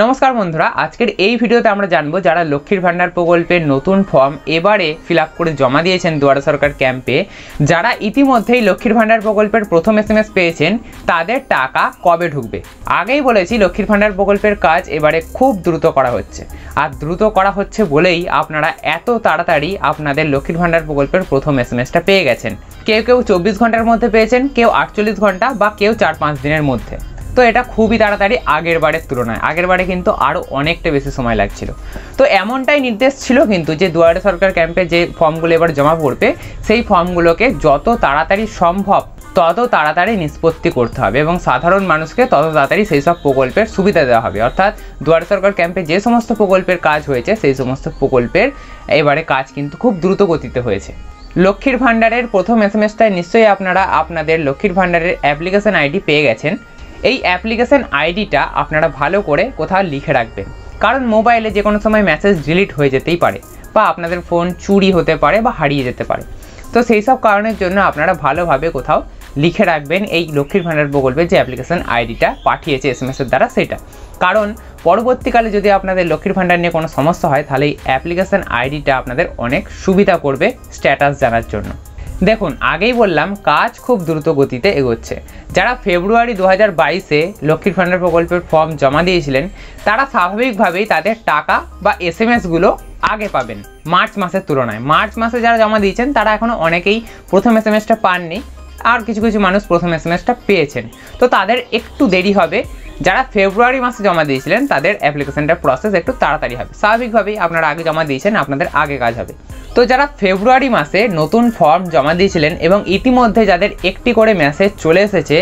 নমস্কার বন্ধুরা, আজকের এই ভিডিওতে আমরা জানব যারা লক্ষ্মীর ভাণ্ডার প্রকল্পের নতুন ফর্ম এবারে ফিল করে জমা দিয়েছেন দুয়ারা সরকার ক্যাম্পে যারা ইতিমধ্যেই লক্ষ্মীর ভাণ্ডার প্রকল্পের প্রথম এস পেয়েছেন, তাদের টাকা কবে ঢুকবে? আগেই বলেছি, লক্ষ্মীর ভাণ্ডার প্রকল্পের কাজ এবারে খুব দ্রুত করা হচ্ছে। আর দ্রুত করা হচ্ছে বলেই আপনারা এত তাড়াতাড়ি আপনাদের লক্ষ্মীর ভাণ্ডার প্রকল্পের প্রথম এস পেয়ে গেছেন। কেউ কেউ চব্বিশ ঘণ্টার মধ্যে পেয়েছেন, কেউ আটচল্লিশ ঘণ্টা বা কেউ চার পাঁচ দিনের মধ্যে। তো এটা খুবই তাড়াতাড়ি আগের বারের তুলনায়। আগের বারে কিন্তু আরও অনেকটা বেশি সময় লাগছিল। তো এমনটাই নির্দেশ ছিল কিন্তু যে দুয়ারে সরকার ক্যাম্পে যে ফর্মগুলো এবার জমা পড়বে, সেই ফর্মগুলোকে যত তাড়াতাড়ি সম্ভব তত তাড়াতাড়ি নিষ্পত্তি করতে হবে এবং সাধারণ মানুষকে তত তাড়াতাড়ি সেই সব প্রকল্পের সুবিধা দেওয়া হবে। অর্থাৎ দুয়ারে সরকার ক্যাম্পে যে সমস্ত প্রকল্পের কাজ হয়েছে, সেই সমস্ত প্রকল্পের এবারে কাজ কিন্তু খুব দ্রুত গতিতে হয়েছে। লক্ষ্মীর ভাণ্ডারের প্রথম এস এম এসটায় নিশ্চয়ই আপনারা আপনাদের লক্ষ্মীর ভাণ্ডারের অ্যাপ্লিকেশন আইডি পেয়ে গেছেন। এই অ্যাপ্লিকেশন আইডিটা আপনারা ভালো করে কোথাও লিখে রাখবেন। কারণ মোবাইলে যে কোনো সময় মেসেজ ডিলিট হয়ে যেতেই পারে বা আপনাদের ফোন চুরি হতে পারে বা হারিয়ে যেতে পারে। তো সেই সব কারণের জন্য আপনারা ভালোভাবে কোথাও লিখে রাখবেন এই লক্ষ্মীর ভাণ্ডার প্রকল্পের যে অ্যাপ্লিকেশন আইডিটা পাঠিয়েছে এস এম এসের দ্বারা সেটা। কারণ পরবর্তীকালে যদি আপনাদের লক্ষ্মীর ভাণ্ডার নিয়ে কোনো সমস্যা হয়, তাহলে এই অ্যাপ্লিকেশন আইডিটা আপনাদের অনেক সুবিধা করবে স্ট্যাটাস জানার জন্য। দেখুন, আগেই বললাম, কাজ খুব দ্রুত গতিতে এগোচ্ছে। যারা ফেব্রুয়ারি দু হাজার বাইশে লক্ষ্মীর ভাণ্ডার প্রকল্পের ফর্ম জমা দিয়েছিলেন, তারা স্বাভাবিকভাবেই তাদের টাকা বা এস এম এসগুলো আগে পাবেন, মার্চ মাসের তুলনায়। মার্চ মাসে যারা জমা দিয়েছেন, তারা এখনও অনেকেই প্রথম এস এম এসটা পাননি, আর কিছু কিছু মানুষ প্রথম এস এম এসটা পেয়েছেন। তো তাদের একটু দেরি হবে। যারা ফেব্রুয়ারি মাসে জমা দিয়েছিলেন, তাদের অ্যাপ্লিকেশনটার প্রসেস একটু তাড়াতাড়ি হবে। স্বাভাবিকভাবেই আপনারা আগে জমা দিয়েছেন, আপনাদের আগে কাজ হবে। তো যারা ফেব্রুয়ারি মাসে নতুন ফর্ম জমা দিয়েছিলেন এবং ইতিমধ্যে যাদের একটি করে মেসেজ চলে এসেছে,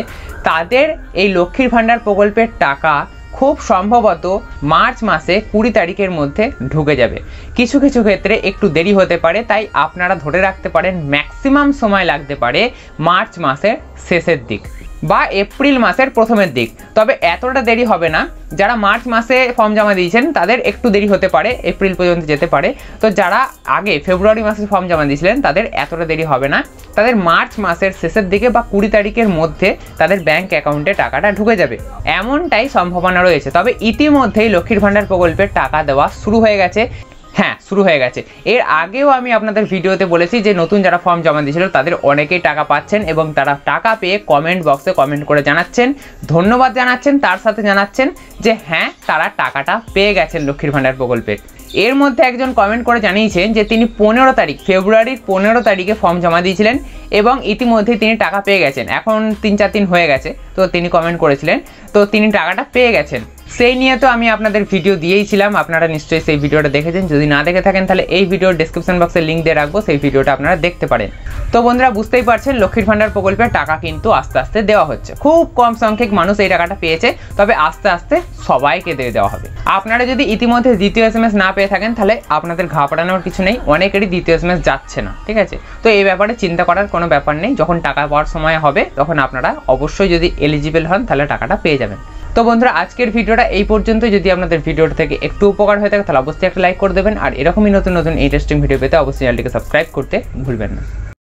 তাদের এই লক্ষ্মীর ভাণ্ডার প্রকল্পের টাকা খুব সম্ভবত মার্চ মাসে কুড়ি তারিখের মধ্যে ঢুকে যাবে। কিছু কিছু ক্ষেত্রে একটু দেরি হতে পারে, তাই আপনারা ধরে রাখতে পারেন ম্যাক্সিমাম সময় লাগতে পারে মার্চ মাসের শেষের দিক। বা এপ্রিল মাসের প্রথমের দিক। তবে এতটা দেরি হবে না। যারা মার্চ মাসে ফর্ম জমা দিয়েছেন, তাদের একটু দেরি হতে পারে, এপ্রিল পর্যন্ত যেতে পারে। তো যারা আগে ফেব্রুয়ারি মাসে ফর্ম জমা দিয়েছিলেন, তাদের এতটা দেরি হবে না। তাদের মার্চ মাসের শেষের দিকে বা কুড়ি তারিখের মধ্যে তাদের ব্যাংক অ্যাকাউন্টে টাকাটা ঢুকে যাবে। এমনটাই সম্ভাবনা রয়েছে। তবে ইতিমধ্যেই লক্ষ্মীর ভাণ্ডার প্রকল্পের টাকা দেওয়া শুরু হয়ে গেছে। হ্যাঁ শুরু হয়ে গেছে। এর আগেও আমি আপনাদের ভিডিওতে বলেছি যে নতুন যারা ফর্ম জমা দিয়েছিল, তাদের অনেকেই টাকা পাচ্ছেন এবং তারা টাকা পেয়ে কমেন্ট বক্সে কমেন্ট করে জানাচ্ছেন, ধন্যবাদ জানাচ্ছেন, তার সাথে জানাচ্ছেন যে হ্যাঁ তারা টাকাটা পেয়ে গেছেন লক্ষ্মীর ভাণ্ডার প্রকল্পের এর মধ্যে একজন কমেন্ট করে জানিয়েছেন যে তিনি পনেরো তারিখ, ফেব্রুয়ারির পনেরো তারিখে ফর্ম জমা দিয়েছিলেন এবং ইতিমধ্যে তিনি টাকা পেয়ে গেছেন। এখন তিন চার দিন হয়ে গেছে, তো তিনি কমেন্ট করেছিলেন, তো তিনি টাকাটা পেয়ে গেছেন। সেই নিয়ে তো আমি আপনাদের ভিডিও দিয়েইছিলাম আপনারা নিশ্চয়ই সেই ভিডিওটা দেখেছেন। যদি না দেখে থাকেন, তাহলে এই ভিডিওর ডিসক্রিপশন বক্সে লিঙ্ক দিয়ে রাখব। সেই ভিডিওটা আপনারা দেখতে পারেন। তো বন্ধুরা, বুঝতেই পারছেন, লক্ষ্মীর ভাণ্ডার প্রকল্পের টাকা কিন্তু আস্তে আস্তে দেওয়া হচ্ছে। খুব কম সংখ্যক মানুষ এই টাকাটা পেয়েছে, তবে আস্তে আস্তে সবাইকে দিয়ে দেওয়া হবে। আপনারা যদি ইতিমধ্যে দ্বিতীয় এস এম এস না পেয়ে থাকেন, তাহলে আপনাদের ঘাবড়ানোর কিছু নেই। অনেকেরই দ্বিতীয় এস যাচ্ছে না, ঠিক আছে? তো এই ব্যাপারে চিন্তা করার কোনো ব্যাপার নেই। যখন টাকা পাওয়ার সময় হবে, তখন আপনারা অবশ্যই যদি এলিজিবল হন, তাহলে টাকাটা পেয়ে যাবেন। তো বন্ধুরা, আজকের ভিডিওটা এই পর্যন্ত যদি আপনাদের ভিডিওটা থেকে একটু উপকার হয়ে থাকে, তাহলে অবশ্যই একটা লাইক করে দেবেন। আর এরকমই নতুন নতুন ইন্টারেস্টিং ভিডিও পেতে অবশ্যই চ্যানেলটিকে সাবস্ক্রাইব করতে ভুলবেন না।